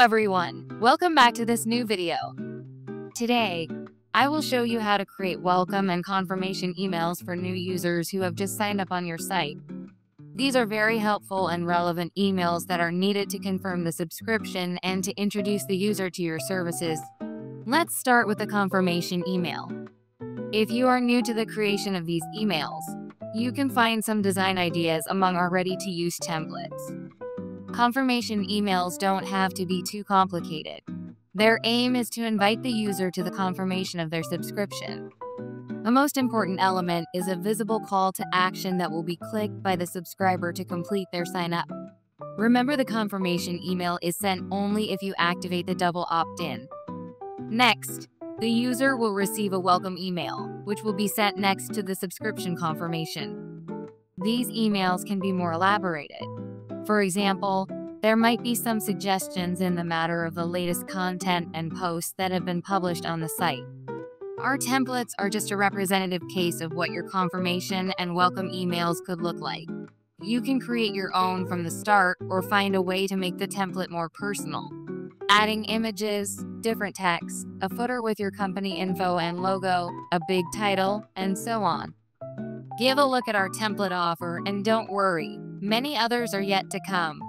everyone, welcome back to this new video. Today, I will show you how to create welcome and confirmation emails for new users who have just signed up on your site. These are very helpful and relevant emails that are needed to confirm the subscription and to introduce the user to your services. Let's start with the confirmation email. If you are new to the creation of these emails, you can find some design ideas among our ready-to-use templates. Confirmation emails don't have to be too complicated. Their aim is to invite the user to the confirmation of their subscription. The most important element is a visible call to action that will be clicked by the subscriber to complete their sign up. Remember the confirmation email is sent only if you activate the double opt-in. Next, the user will receive a welcome email, which will be sent next to the subscription confirmation. These emails can be more elaborated. For example, there might be some suggestions in the matter of the latest content and posts that have been published on the site. Our templates are just a representative case of what your confirmation and welcome emails could look like. You can create your own from the start or find a way to make the template more personal. Adding images, different text, a footer with your company info and logo, a big title, and so on. Give a look at our template offer and don't worry, many others are yet to come.